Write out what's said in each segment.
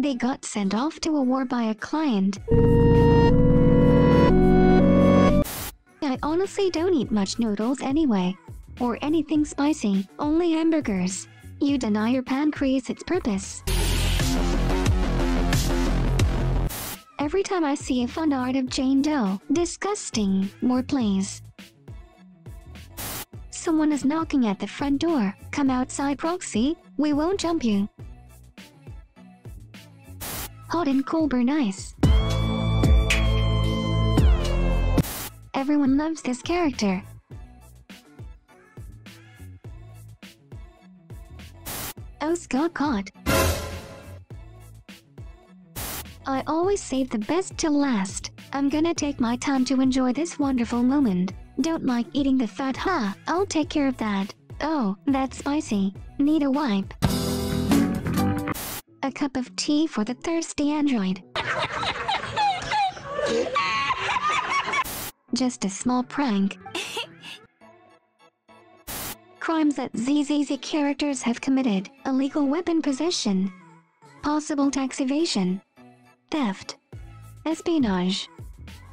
They got sent off to a war by a client. I honestly don't eat much noodles anyway. Or anything spicy, only hamburgers. You deny your pancreas its purpose. Every time I see a fun art of Jane Doe, disgusting. More please. Someone is knocking at the front door. Come outside proxy, we won't jump you. Hot and Burnice. Everyone loves this character. Oh, Scott caught. I always save the best till last. I'm gonna take my time to enjoy this wonderful moment. Don't like eating the fat, huh? I'll take care of that. Oh, that's spicy. Need a wipe. A cup of tea for the thirsty android. Just a small prank. Crimes that ZZZ characters have committed. Illegal weapon possession. Possible tax evasion. Theft. Espionage.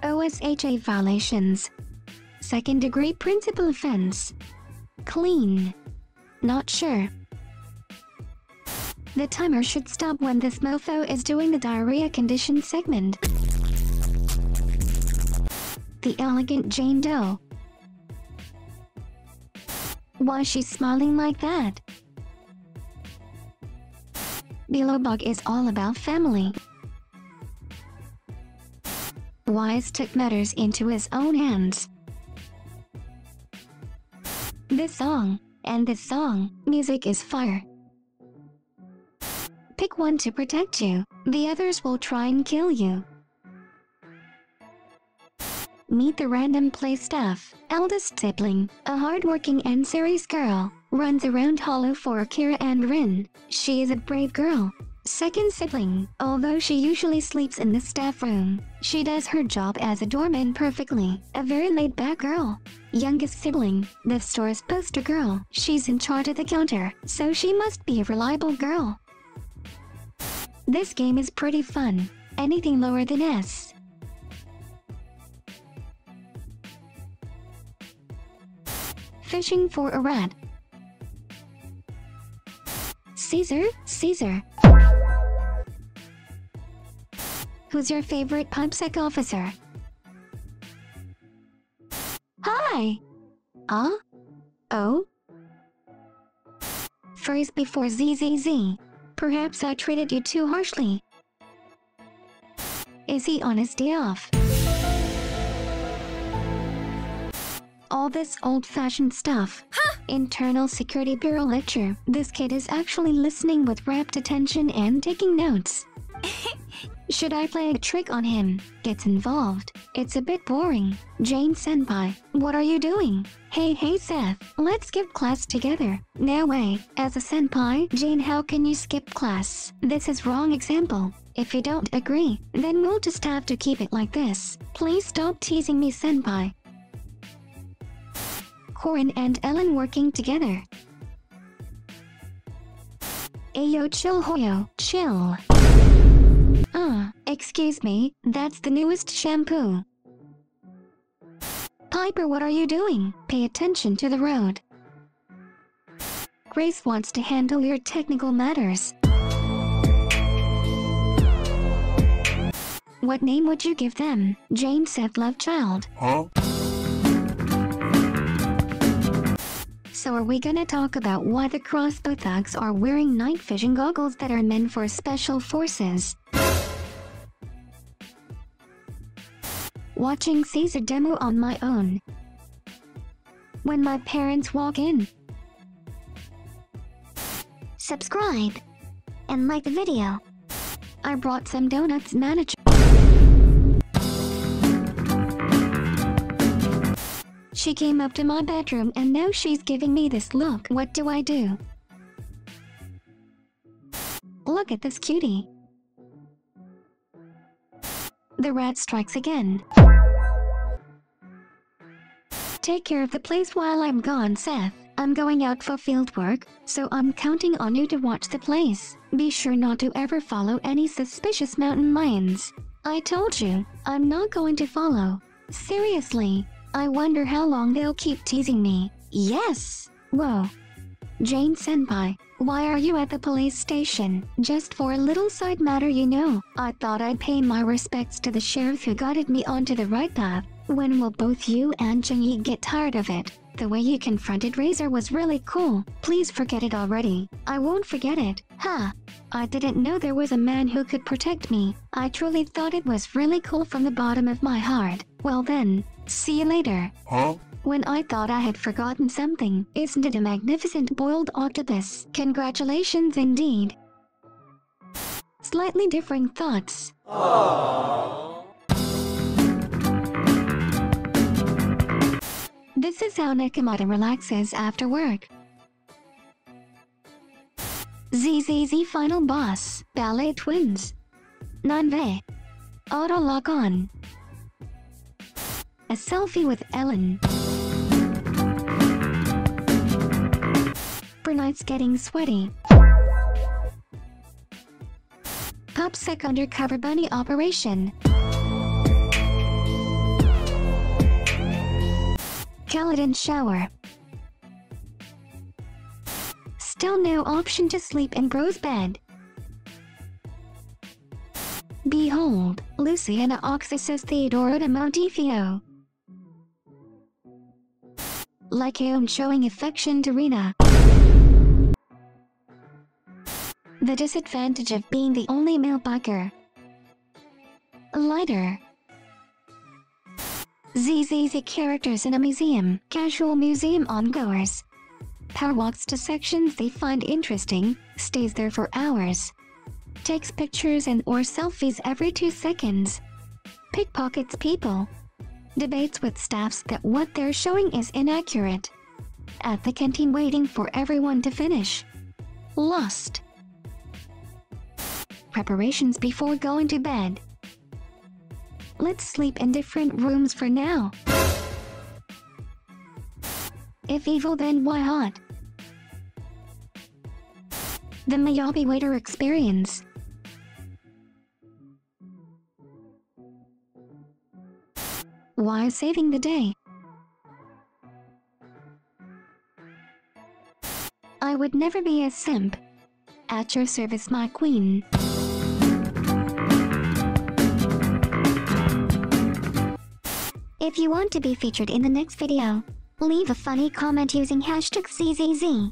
OSHA violations. Second degree principal offense. Clean. Not sure. The timer should stop when this mofo is doing the diarrhea condition segment. The elegant Jane Doe. Why she's smiling like that? Billowbug is all about family. Wise took matters into his own hands. This song, and this song, music is fire. Pick one to protect you, the others will try and kill you. Meet the random play staff, eldest sibling, a hardworking and serious girl, runs around Hollow for Akira and Rin. She is a brave girl. Second sibling, although she usually sleeps in the staff room, she does her job as a doorman perfectly, a very laid-back girl. Youngest sibling, the store's poster girl, she's in charge of the counter, so she must be a reliable girl. This game is pretty fun. Anything lower than S. Fishing for a rat. Caesar, Caesar. Who's your favorite PubSec officer? Hi! Ah? Oh? Phrase before ZZZ. Perhaps I treated you too harshly. Is he on his day off? All this old-fashioned stuff. Huh? Internal Security Bureau lecture. This kid is actually listening with rapt attention and taking notes. Should I play a trick on him? Gets involved. It's a bit boring. Jane Senpai, what are you doing? Hey, hey Seth, let's skip class together. No way. As a senpai, Jane, how can you skip class? This is wrong example. If you don't agree, then we'll just have to keep it like this. Please stop teasing me, senpai. Corin and Ellen working together. Ayo chill hoyo, chill. Excuse me, that's the newest shampoo. Piper, what are you doing? Pay attention to the road. Grace wants to handle your technical matters. What name would you give them? Jane said Lovechild. Huh? So are we gonna talk about why the crossbow thugs are wearing night vision goggles that are meant for special forces? Watching Caesar demo on my own. When my parents walk in. Subscribe. And like the video. I brought some donuts manager. She came up to my bedroom and now she's giving me this look. What do I do? Look at this cutie. The rat strikes again. Take care of the place while I'm gone, Seth. I'm going out for field work, so I'm counting on you to watch the place. Be sure not to ever follow any suspicious mountain lions. I told you, I'm not going to follow. Seriously, I wonder how long they'll keep teasing me. Yes! Whoa. Jane Senpai, why are you at the police station? Just for a little side matter you know. I thought I'd pay my respects to the sheriff who guided me onto the right path. When will both you and Qingyi get tired of it? The way you confronted Razor was really cool. Please forget it already. I won't forget it. Huh. I didn't know there was a man who could protect me. I truly thought it was really cool from the bottom of my heart. Well then, see you later. Huh? When I thought I had forgotten something, isn't it a magnificent boiled octopus? Congratulations indeed. Slightly differing thoughts. Aww. This is how Nekomata relaxes after work. ZZZ Final Boss, Ballet Twins. Nanve. Auto Lock On. A selfie with Ellen. Burnice's getting sweaty. PubSec undercover bunny operation. Kaladin shower. Still no option to sleep in Bro's bed. Behold, Luciana Auxesis Theodoro de Montefio. Lycaon showing affection to Rina. The disadvantage of being the only male biker. Lighter. ZZZ characters in a museum, casual museum ongoers. Power walks to sections they find interesting, stays there for hours. Takes pictures and or selfies every two seconds. Pickpockets people. Debates with staffs that what they're showing is inaccurate. At the canteen waiting for everyone to finish. Lost. Preparations before going to bed. Let's sleep in different rooms for now. If evil then why hot? The Miyabi waiter experience. Why saving the day? I would never be a simp. At your service my queen. If you want to be featured in the next video, leave a funny comment using hashtag ZZZ.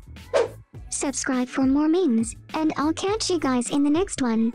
Subscribe for more memes, and I'll catch you guys in the next one.